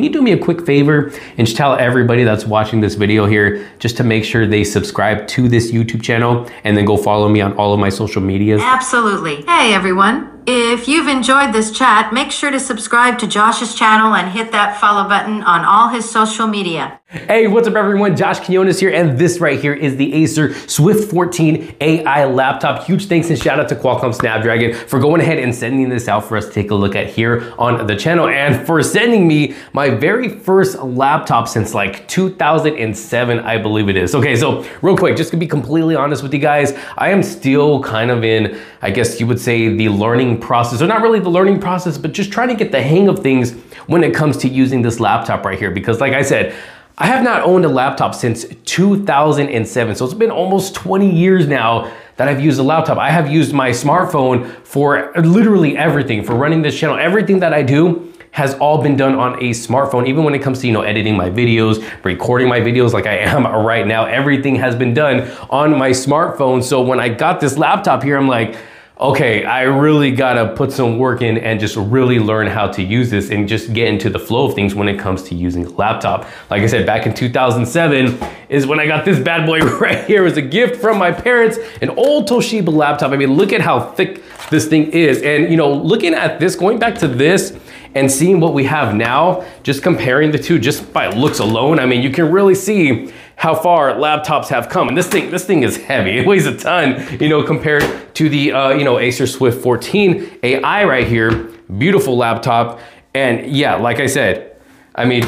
Can you do me a quick favor and just tell everybody that's watching this video here just to make sure they subscribe to this YouTube channel and then go follow me on all of my social medias? Absolutely. Hey everyone. If you've enjoyed this chat, make sure to subscribe to Josh's channel and hit that follow button on all his social media. Hey, what's up everyone? Josh Quiñonez here, and this right here is the Acer Swift 14 AI laptop. Huge thanks and shout out to Qualcomm Snapdragon for going ahead and sending this out for us to take a look at here on the channel, and for sending me my very first laptop since like 2007, I believe it is. Okay, so real quick, just to be completely honest with you guys, I am still kind of in, I guess you would say, the learning process, or not really the learning process, but just trying to get the hang of things when it comes to using this laptop right here. Because like I said, I have not owned a laptop since 2007. So it's been almost 20 years now that I've used a laptop. I have used my smartphone for literally everything, for running this channel. Everything that I do has all been done on a smartphone. Even when it comes to, you know, editing my videos, recording my videos like I am right now, everything has been done on my smartphone. So when I got this laptop here, I'm like, okay, I really gotta put some work in and just really learn how to use this and just get into the flow of things when it comes to using a laptop. Like I said, back in 2007 is when I got this bad boy right here. It was a gift from my parents, an old Toshiba laptop. I mean, look at how thick this thing is. And you know, looking at this, going back to this, and seeing what we have now, just comparing the two just by looks alone, I mean, you can really see how far laptops have come. And this thing, this thing is heavy. It weighs a ton, you know, compared to the, uh, you know, Acer Swift 14 AI right here. Beautiful laptop. And yeah, like I said, I mean,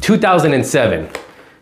2007,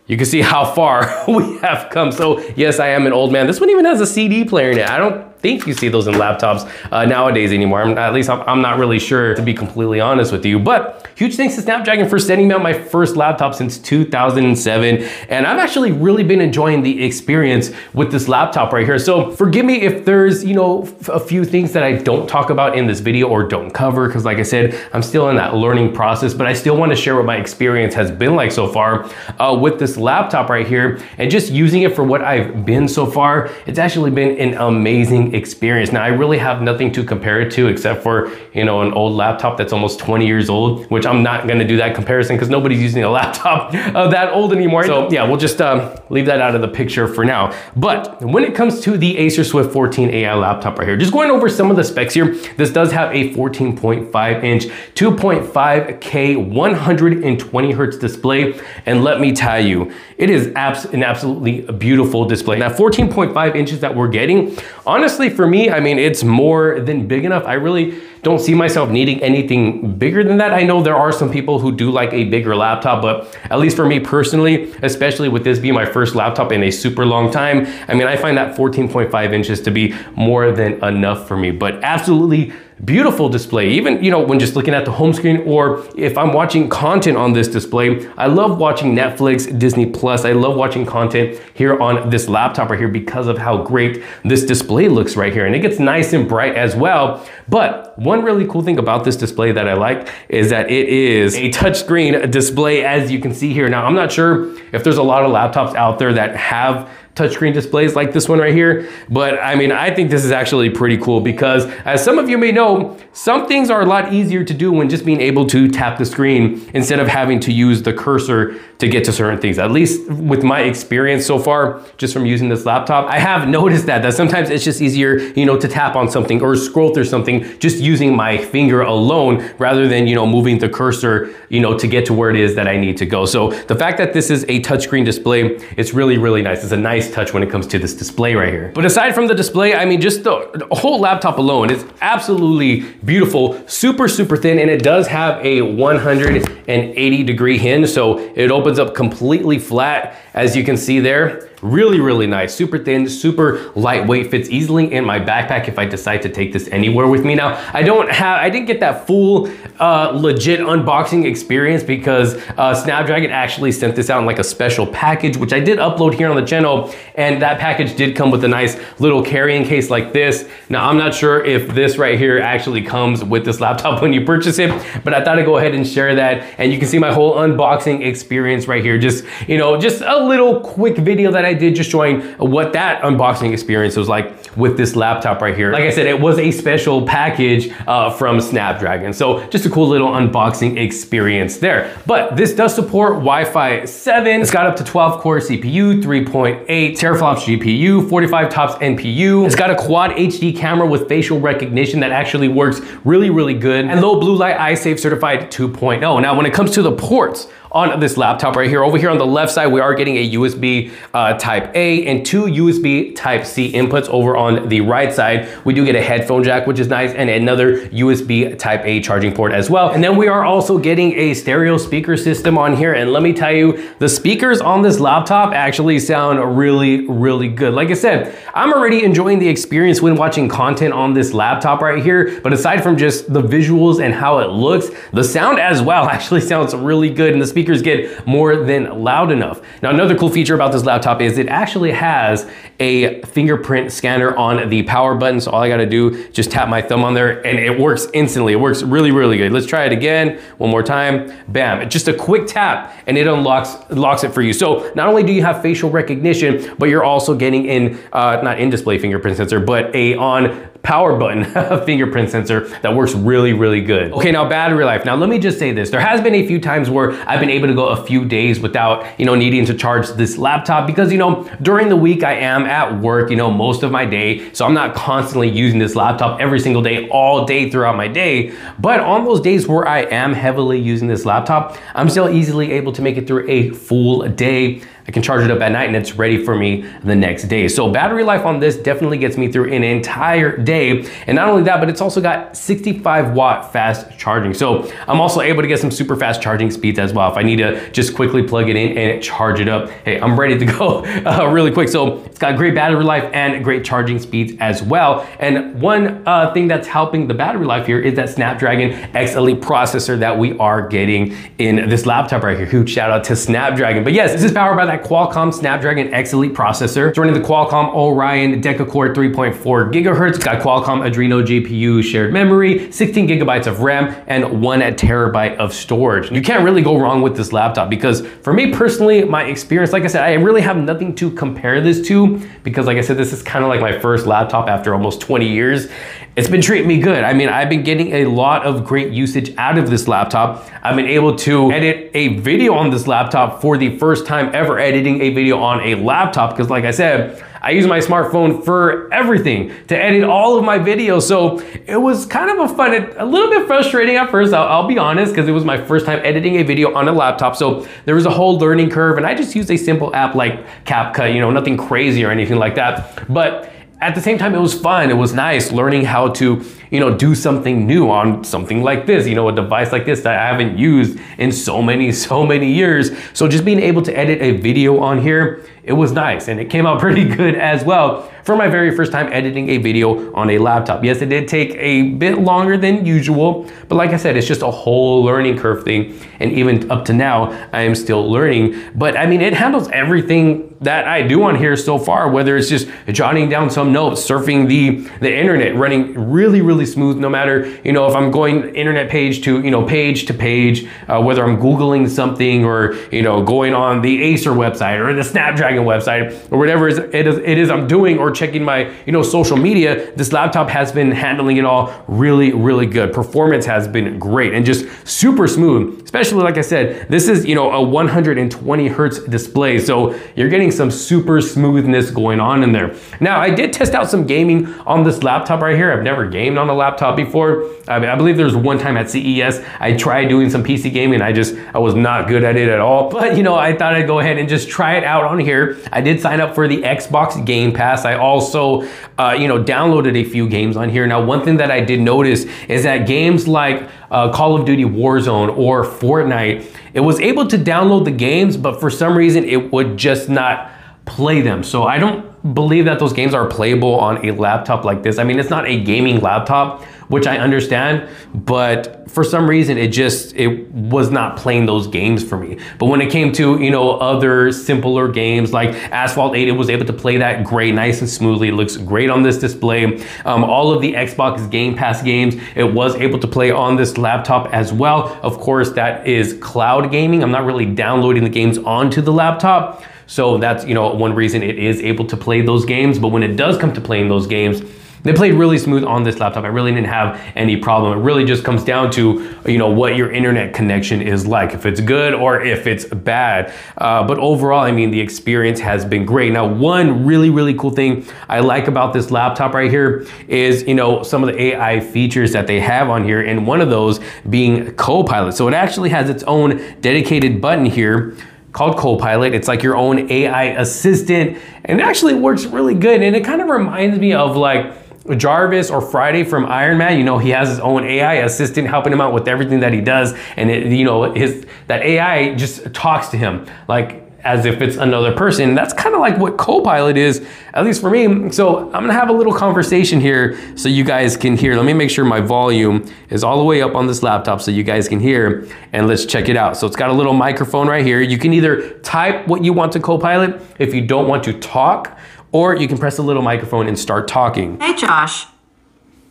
you can see how far we have come. So yes, I am an old man. This one even has a CD player in it. I don't think you see those in laptops uh, nowadays anymore. I'm, at least I'm, I'm, not really sure to be completely honest with you, but huge thanks to Snapdragon for sending me out my first laptop since 2007. And I've actually really been enjoying the experience with this laptop right here. So forgive me if there's, you know, a few things that I don't talk about in this video or don't cover. Cause like I said, I'm still in that learning process, but I still wanna share what my experience has been like so far uh, with this laptop right here and just using it for what I've been so far. It's actually been an amazing experience. Now I really have nothing to compare it to except for, you know, an old laptop that's almost 20 years old, which I'm not gonna do that comparison because nobody's using a laptop uh, that old anymore. So yeah, we'll just um, leave that out of the picture for now. But when it comes to the Acer Swift 14 AI laptop right here, just going over some of the specs here, this does have a 14.5 inch, 2.5K, 120 hertz display. And let me tell you, it is abs an absolutely beautiful display. Now 14.5 inches that we're getting, honestly, honestly, for me, I mean, it's more than big enough. I really don't see myself needing anything bigger than that. I know there are some people who do like a bigger laptop, but at least for me personally, especially with this being my first laptop in a super long time, I mean, I find that 14.5 inches to be more than enough for me, but absolutely beautiful display. Even, you know, when just looking at the home screen or if I'm watching content on this display, I love watching Netflix, Disney Plus. I love watching content here on this laptop right here because of how great this display looks right here. And it gets nice and bright as well. But one really cool thing about this display that I like is that it is a touchscreen display as you can see here. Now, I'm not sure if there's a lot of laptops out there that have touchscreen displays like this one right here. But I mean, I think this is actually pretty cool because as some of you may know, some things are a lot easier to do when just being able to tap the screen instead of having to use the cursor to get to certain things. At least with my experience so far, just from using this laptop, I have noticed that, that sometimes it's just easier, you know, to tap on something or scroll through something just using my finger alone rather than, you know, moving the cursor, you know, to get to where it is that I need to go. So the fact that this is a touchscreen display, it's really, really nice. It's a nice touch when it comes to this display right here. But aside from the display, I mean, just the, the whole laptop alone is absolutely beautiful, super, super thin, and it does have a 180 degree hinge, so it opens up completely flat, as you can see there. Really, really nice, super thin, super lightweight, fits easily in my backpack if I decide to take this anywhere with me. Now, I don't have, I didn't get that full uh, legit unboxing experience because uh, Snapdragon actually sent this out in like a special package, which I did upload here on the channel. And that package did come with a nice little carrying case like this. Now, I'm not sure if this right here actually comes with this laptop when you purchase it, but I thought I'd go ahead and share that. And you can see my whole unboxing experience right here. Just, you know, just a little quick video that I did just showing what that unboxing experience was like with this laptop right here. Like I said, it was a special package uh, from Snapdragon. So just a a cool little unboxing experience there. But this does support Wi-Fi 7. It's got up to 12 core CPU, 3.8 teraflops GPU, 45 TOPS NPU. It's got a quad HD camera with facial recognition that actually works really, really good. And low blue light eye safe certified 2.0. Now, when it comes to the ports, on this laptop right here. Over here on the left side, we are getting a USB uh, type A and two USB type C inputs over on the right side. We do get a headphone jack, which is nice, and another USB type A charging port as well. And then we are also getting a stereo speaker system on here. And let me tell you, the speakers on this laptop actually sound really, really good. Like I said, I'm already enjoying the experience when watching content on this laptop right here. But aside from just the visuals and how it looks, the sound as well actually sounds really good. And the speakers get more than loud enough. Now, another cool feature about this laptop is it actually has a fingerprint scanner on the power button. So all I gotta do, just tap my thumb on there and it works instantly. It works really, really good. Let's try it again, one more time, bam. Just a quick tap and it unlocks locks it for you. So not only do you have facial recognition, but you're also getting in, uh, not in-display fingerprint sensor, but a on power button fingerprint sensor that works really, really good. Okay, now battery life. Now let me just say this. There has been a few times where I've been able to go a few days without, you know, needing to charge this laptop because, you know, during the week I am at work, you know, most of my day. So I'm not constantly using this laptop every single day, all day throughout my day. But on those days where I am heavily using this laptop, I'm still easily able to make it through a full day. I can charge it up at night and it's ready for me the next day. So battery life on this definitely gets me through an entire day. And not only that, but it's also got 65 watt fast charging. So I'm also able to get some super fast charging speeds as well. If I need to just quickly plug it in and charge it up, hey, I'm ready to go uh, really quick. So it's got great battery life and great charging speeds as well. And one uh, thing that's helping the battery life here is that Snapdragon X Elite processor that we are getting in this laptop right here. Huge shout out to Snapdragon. But yes, this is powered by that Qualcomm Snapdragon X Elite processor. It's running the Qualcomm Oryon Deca-Core 3.4 gigahertz. Got Qualcomm Adreno GPU shared memory, 16 gigabytes of RAM, and one terabyte of storage. You can't really go wrong with this laptop because for me personally, my experience, like I said, I really have nothing to compare this to because like I said, this is kind of like my first laptop after almost 20 years. It's been treating me good. I mean, I've been getting a lot of great usage out of this laptop. I've been able to edit a video on this laptop for the first time ever editing a video on a laptop because like I said, I use my smartphone for everything to edit all of my videos. So it was kind of a fun, a little bit frustrating at first, I'll, I'll be honest, because it was my first time editing a video on a laptop. So there was a whole learning curve and I just used a simple app like CapCut, you know, nothing crazy or anything like that. But at the same time, it was fun. It was nice learning how to, you know, do something new on something like this, you know, a device like this that I haven't used in so many, so many years. So just being able to edit a video on here, it was nice and it came out pretty good as well for my very first time editing a video on a laptop. Yes, it did take a bit longer than usual, but like I said, it's just a whole learning curve thing. And even up to now, I am still learning. But I mean, it handles everything that I do on here so far, whether it's just jotting down some notes, surfing the, the internet, running really, really, really smooth, no matter, you know, if I'm going internet page to, you know, page to page, uh, whether I'm Googling something or, you know, going on the Acer website or the Snapdragon website or whatever it is, it is I'm doing or checking my, you know, social media, this laptop has been handling it all really, really good. Performance has been great and just super smooth, especially like I said, this is, you know, a 120 hertz display. So you're getting some super smoothness going on in there. Now, I did test out some gaming on this laptop right here. I've never gamed on laptop before. I, mean, I believe there was one time at CES, I tried doing some PC gaming. I just, I was not good at it at all. But, you know, I thought I'd go ahead and just try it out on here. I did sign up for the Xbox Game Pass. I also, uh, you know, downloaded a few games on here. Now, one thing that I did notice is that games like uh, Call of Duty Warzone or Fortnite, it was able to download the games, but for some reason it would just not play them. So I don't believe that those games are playable on a laptop like this. I mean, it's not a gaming laptop, which I understand, but for some reason it just, it was not playing those games for me. But when it came to, you know, other simpler games like Asphalt 8, it was able to play that great, nice and smoothly. It looks great on this display. Um, all of the Xbox Game Pass games, it was able to play on this laptop as well. Of course, that is cloud gaming. I'm not really downloading the games onto the laptop. So that's, you know, one reason it is able to play those games. But when it does come to playing those games, they played really smooth on this laptop. I really didn't have any problem. It really just comes down to, you know, what your internet connection is like, if it's good or if it's bad. Uh, but overall, I mean, the experience has been great. Now, one really, really cool thing I like about this laptop right here is, you know, some of the AI features that they have on here. And one of those being Copilot. So it actually has its own dedicated button here called Copilot. It's like your own AI assistant and it actually works really good. And it kind of reminds me of like Jarvis or Friday from Iron Man, you know, he has his own AI assistant helping him out with everything that he does. And it, you know, his, that AI just talks to him like as if it's another person. That's kind of like what Copilot is, at least for me. So I'm gonna have a little conversation here so you guys can hear. Let me make sure my volume is all the way up on this laptop so you guys can hear and let's check it out. So it's got a little microphone right here. You can either type what you want to Copilot if you don't want to talk or you can press a little microphone and start talking. Hey, Josh.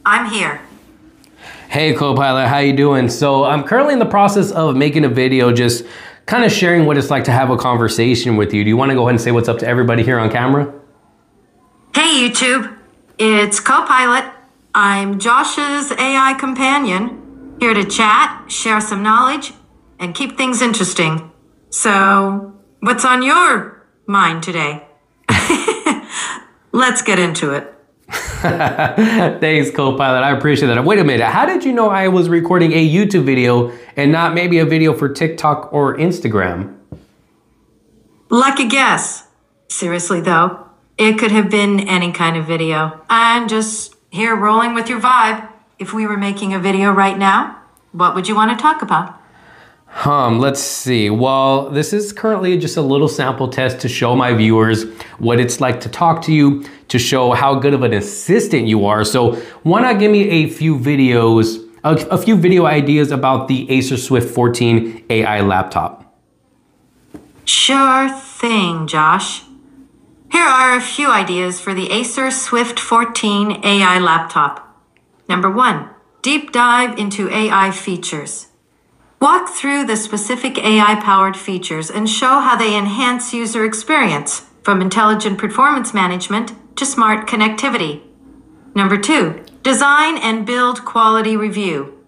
I'm here. Hey Copilot, how you doing? So I'm currently in the process of making a video just kind of sharing what it's like to have a conversation with you. Do you want to go ahead and say what's up to everybody here on camera? Hey, YouTube. It's Copilot. I'm Josh's AI companion, here to chat, share some knowledge, and keep things interesting. So, what's on your mind today? Let's get into it. Thanks, Copilot. I appreciate that. Wait a minute. How did you know I was recording a YouTube video and not maybe a video for TikTok or Instagram? Lucky guess. Seriously, though, it could have been any kind of video. I'm just here rolling with your vibe. If we were making a video right now, what would you want to talk about? Um, let's see. Well, this is currently just a little sample test to show my viewers what it's like to talk to you, to show how good of an assistant you are. So why not give me a few videos, a, a few video ideas about the Acer Swift 14 AI laptop? Sure thing, Josh. Here are a few ideas for the Acer Swift 14 AI laptop. Number one, deep dive into AI features. Walk through the specific AI powered features and show how they enhance user experience, from intelligent performance management to smart connectivity. Number two, design and build quality review.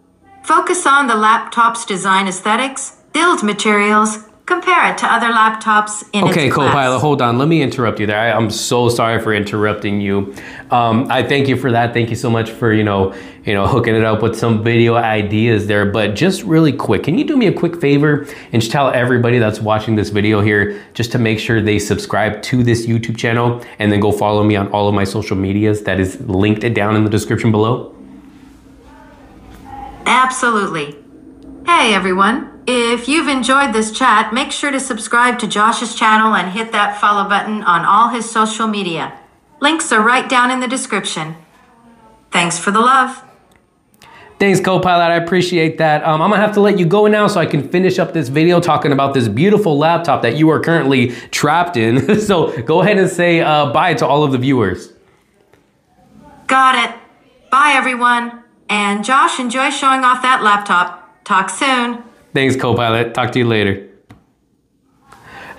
Focus on the laptop's design aesthetics, build materials, compare it to other laptops in okay its copilot class. hold on let me interrupt you there I, i'm so sorry for interrupting you um, i thank you for that thank you so much for you know you know hooking it up with some video ideas there but just really quick can you do me a quick favor and just tell everybody that's watching this video here just to make sure they subscribe to this youtube channel and then go follow me on all of my social medias that is linked down in the description below Absolutely. Hey everyone. If you've enjoyed this chat, make sure to subscribe to Josh's channel and hit that follow button on all his social media. Links are right down in the description. Thanks for the love. Thanks, Copilot. I appreciate that. Um, I'm gonna have to let you go now so I can finish up this video talking about this beautiful laptop that you are currently trapped in. so go ahead and say uh, bye to all of the viewers. Got it. Bye everyone. And Josh, enjoy showing off that laptop. Talk soon. Thanks, Copilot. Talk to you later.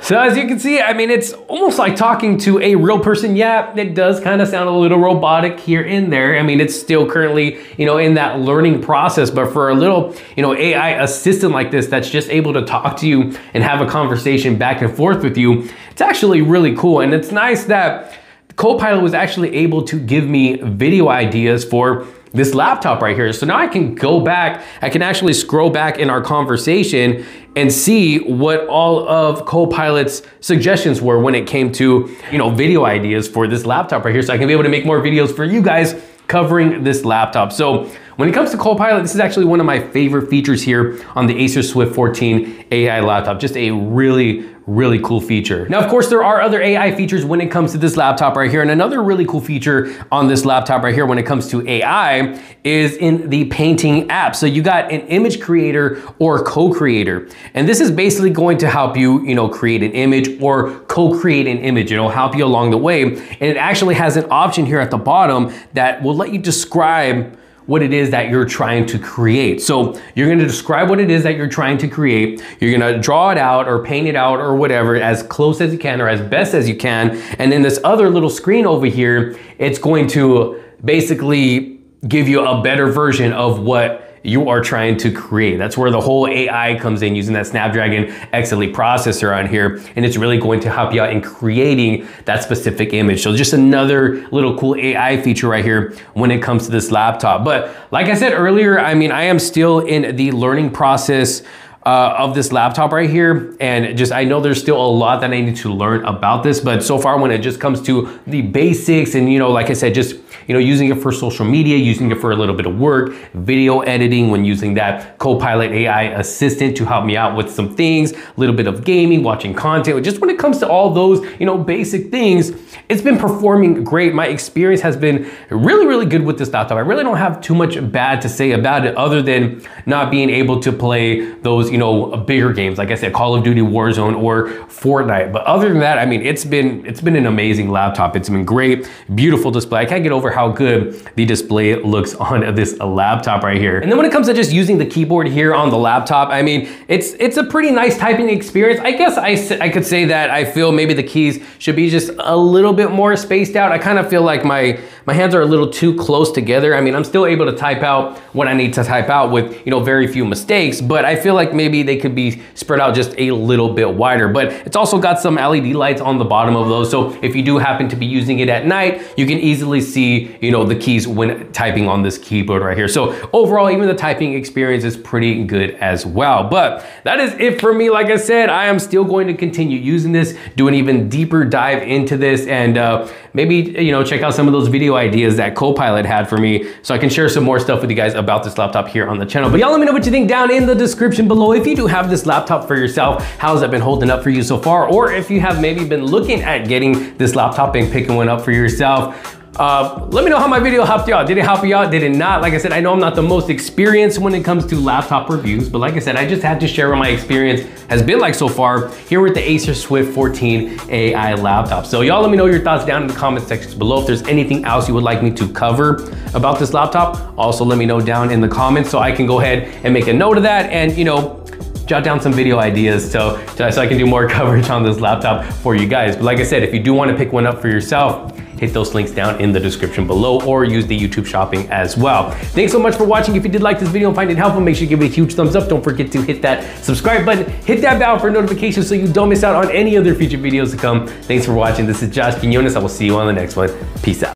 So as you can see, I mean, it's almost like talking to a real person. Yeah, it does kind of sound a little robotic here and there. I mean, it's still currently, you know, in that learning process, but for a little, you know, AI assistant like this that's just able to talk to you and have a conversation back and forth with you, it's actually really cool. And it's nice that Copilot was actually able to give me video ideas for this laptop right here. So now I can go back, I can actually scroll back in our conversation and see what all of Copilot's suggestions were when it came to, you know, video ideas for this laptop right here. So I can be able to make more videos for you guys covering this laptop. So when it comes to Copilot, this is actually one of my favorite features here on the Acer Swift 14 AI laptop. Just a really, really cool feature. Now, of course, there are other AI features when it comes to this laptop right here. And another really cool feature on this laptop right here when it comes to AI is in the painting app. So you got an image creator or co-creator. And this is basically going to help you, you know, create an image or co-create an image. It'll help you along the way. And it actually has an option here at the bottom that will let you describe what it is that you're trying to create. So you're gonna describe what it is that you're trying to create. You're gonna draw it out or paint it out or whatever as close as you can or as best as you can. And then this other little screen over here, it's going to basically give you a better version of what you are trying to create. That's where the whole AI comes in using that Snapdragon X Elite processor on here. And it's really going to help you out in creating that specific image. So just another little cool AI feature right here when it comes to this laptop. But like I said earlier, I mean, I am still in the learning process uh, of this laptop right here. And just, I know there's still a lot that I need to learn about this, but so far when it just comes to the basics and, you know, like I said, just, you know, using it for social media, using it for a little bit of work, video editing, when using that Copilot AI assistant to help me out with some things, a little bit of gaming, watching content, just when it comes to all those, you know, basic things, it's been performing great. My experience has been really, really good with this laptop. I really don't have too much bad to say about it other than not being able to play those you know, bigger games, like I said, Call of Duty Warzone or Fortnite. But other than that, I mean, it's been it's been an amazing laptop. It's been great, beautiful display. I can't get over how good the display looks on this laptop right here. And then when it comes to just using the keyboard here on the laptop, I mean, it's it's a pretty nice typing experience. I guess I, I could say that I feel maybe the keys should be just a little bit more spaced out. I kind of feel like my my hands are a little too close together. I mean, I'm still able to type out what I need to type out with, you know, very few mistakes, but I feel like maybe they could be spread out just a little bit wider. But it's also got some LED lights on the bottom of those. So if you do happen to be using it at night, you can easily see, you know, the keys when typing on this keyboard right here. So overall, even the typing experience is pretty good as well. But that is it for me. Like I said, I am still going to continue using this, do an even deeper dive into this and uh, maybe, you know, check out some of those video ideas that Copilot had for me so I can share some more stuff with you guys about this laptop here on the channel. But y'all let me know what you think down in the description below. If you do have this laptop for yourself, how's that been holding up for you so far? Or if you have maybe been looking at getting this laptop and picking one up for yourself, uh, let me know how my video helped out. Did it help you out? Did it not? Like I said, I know I'm not the most experienced when it comes to laptop reviews, but like I said, I just had to share what my experience has been like so far here with the Acer Swift 14 AI laptop. So y'all let me know your thoughts down in the comment sections below. If there's anything else you would like me to cover about this laptop, also let me know down in the comments so I can go ahead and make a note of that and, you know, jot down some video ideas so, so I can do more coverage on this laptop for you guys. But like I said, if you do want to pick one up for yourself, hit those links down in the description below or use the YouTube shopping as well. Thanks so much for watching. If you did like this video and find it helpful, make sure you give it a huge thumbs up. Don't forget to hit that subscribe button, hit that bell for notifications so you don't miss out on any other future videos to come. Thanks for watching. This is Josh Quiñonez. I will see you on the next one. Peace out.